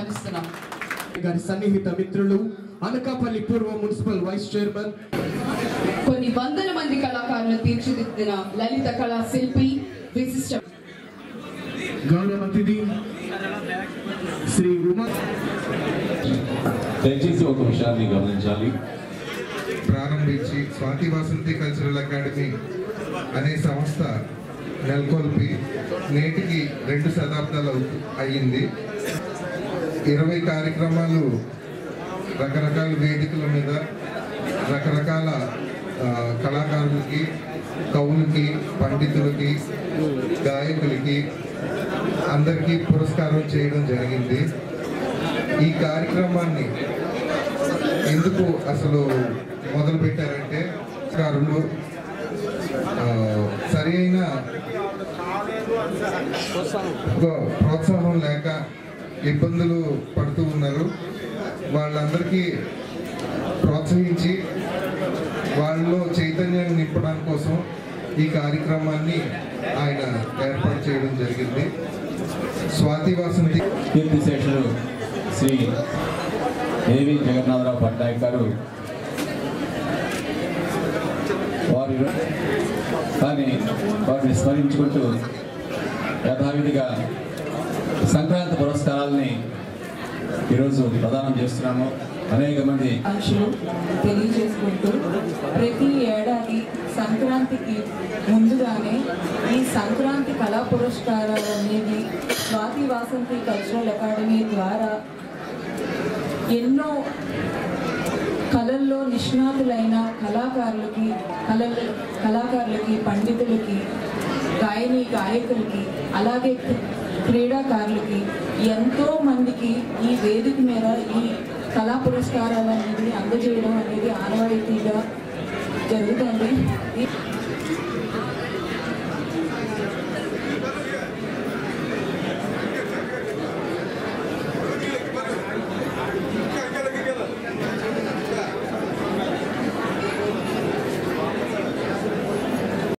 ఆశిస్తున్నాం గారి సన్నిహిత మిత్రులు అనకాపల్లి పూర్వ మున్సిపల్ వైస్ చైర్మన్. కొన్ని వందల మంది కళాకారులు తీర్చిదిద్దిన లలిత కళా శిల్పి విశిష్ట గౌరవ అతిథి శ్రీ ఉమా. దయచేసి ఒక విషయాన్ని గమనించాలి. ప్రారంభించి స్వాతి వాసంతి కల్చరల్ అకాడమీ అనే సంస్థ నెలకొల్పి నేటికి రెండు శతాబ్దాలు అయ్యింది ఇరవై కార్యక్రమాలు రకరకాల వేదికల మీద రకరకాల కళాకారులకి కవులకి పండితులకి గాయకులకి అందరికీ పురస్కారం చేయడం జరిగింది. ఈ కార్యక్రమాన్ని ఎందుకు అసలు మొదలు పెట్టారంటే కారులు సరి అయిన ప్రోత్సాహం లేక ఇబ్బందులు పడుతూ ఉన్నారు. వాళ్ళందరికీ ప్రోత్సహించి వాళ్ళలో చైతన్యాన్ని నింపడం కోసం ఈ కార్యక్రమాన్ని ఆయన ఏర్పాటు చేయడం జరిగింది. స్వాతి వాసంతి కీర్తిశేషులు శ్రీ దేవి జగన్నాథరావు పట్నాయక్ గారు వారి కానీ వారిని స్మరించుకుంటూ యథావిధిగా సంక్రాంతి పురస్కారాలని ఈరోజు ప్రదానం చేస్తున్నాము. అనేక మంది తెలియజేసుకుంటూ ప్రతి ఏడాది సంక్రాంతికి ముందుగానే ఈ సంక్రాంతి కళా పురస్కారాలు అనేది స్వాతి వాసంతి కల్చరల్ అకాడమీ ద్వారా ఎన్నో కళల్లో నిష్ణాతులైన కళాకారులకి కళ కళాకారులకి పండితులకి గాయని గాయకులకి అలాగే క్రీడాకారులకి ఎంతో మందికి ఈ వేదిక మీద ఈ కళా పురస్కారాలు అనేది అందజేయడం అనేది ఆనవాయితీగా జరుగుతుంది.